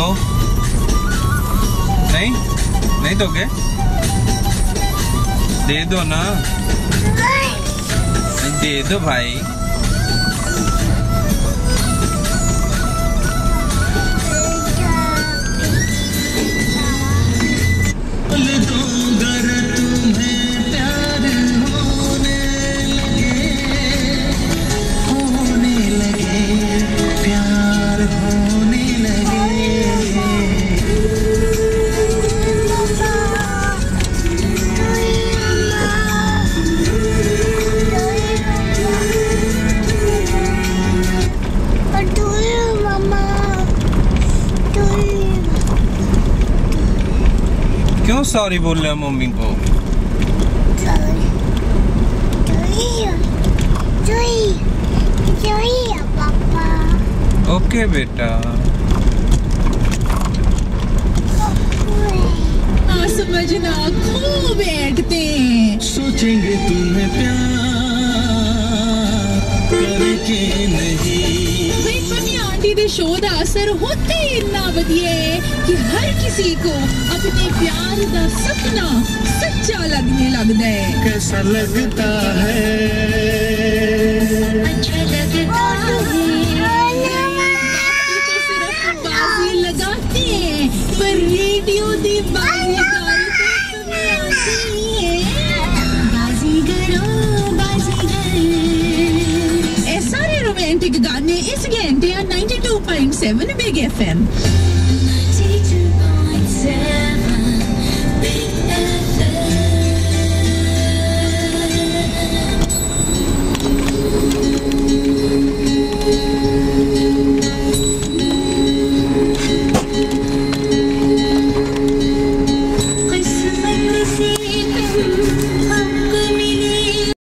दो नहीं? नहीं दोगे दे दो ना। दे दो भाई। क्यों सॉरी बोल रहे हो मम्मी को? ओके बेटा। हाँ समझना खूब बैठते हैं। सोचेंगे तुम्हें प्यार करके नहीं। ਦੇ ਸ਼ੋਅ ਦਾ ਅਸਰ ਹੁੰਦੇ ਹੀ ਇੰਨਾ ਵਧੀਆ ਹੈ ਕਿ ਹਰ ਕਿਸੇ को अपने प्यार ਦਾ ਸੁਪਨਾ ਸੱਚਾ ਲੱਗਣੇ ਲੱਗਦਾ ਹੈ कैसा लगता है अच्छा लगता है बाकी तो सिर्फ बाजी लगाते हैं पर रेडियो दी बाजीगर तो तुम्हें आती है बाजीगरो बाजीगर 7 Big FM.